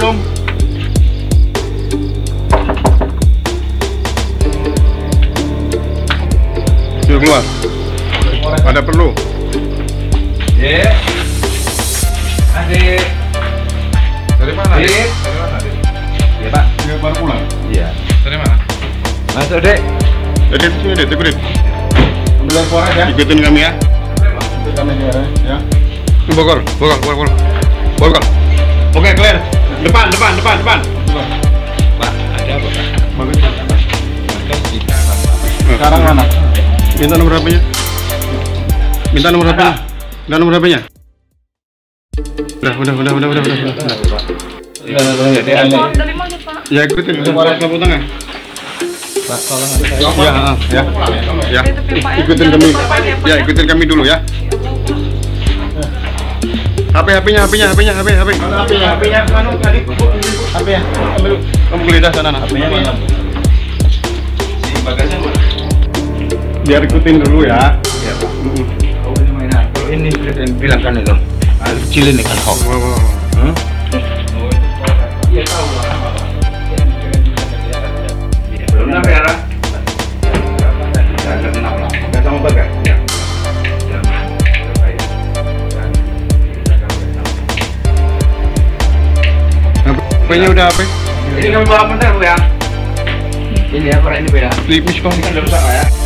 Assalamualaikum. Yuk keluar. Ada perlu. Ya. Adik. Dari mana? Adik. Dari mana? Adik? Ya Pak. Dia baru pulang. Iya. Dari mana? Masuk Dek. Jadi ya, sini Tunggu deh. Ambil laporan aja. Ikutin kami ya. Ikutin kami ya. Ya. Bogor, Bogor, Bogor, Bogor. Bogor. Oke, okay, clear. Minta nomor HP-nya. Minta nomor HP-nya. Minta nomor HP-nya. Udah, udah, udah, udah, udah, udah. Ya ikutin, sapu tangan. Pak, tolong Ya, ya, ya. Ya. Ikutin kami. ya, Ya, ya. ikutin kami dulu ya. HP, HP-nya, HP-nya, HP-nya, HP, HP. HP-nya, HP-nya, anu tadi, HP-nya, ambil Kamu geledah sana, nah. HP-nya mana? Si bagasinya mana? Biar ikutin dulu ya. Iya, Pak. Oh, ini ini kita bilangkan itu. Ah, Kecil ini kan. Hmm? Iya tahu lah. Belum sampai arah. Nggak sama bagai. Ya. HP-nya udah HP. Ini kami bawa bentar bu ya. Ini ya, ini bu ya. Tipis kok. Ini kan udah rusak ya.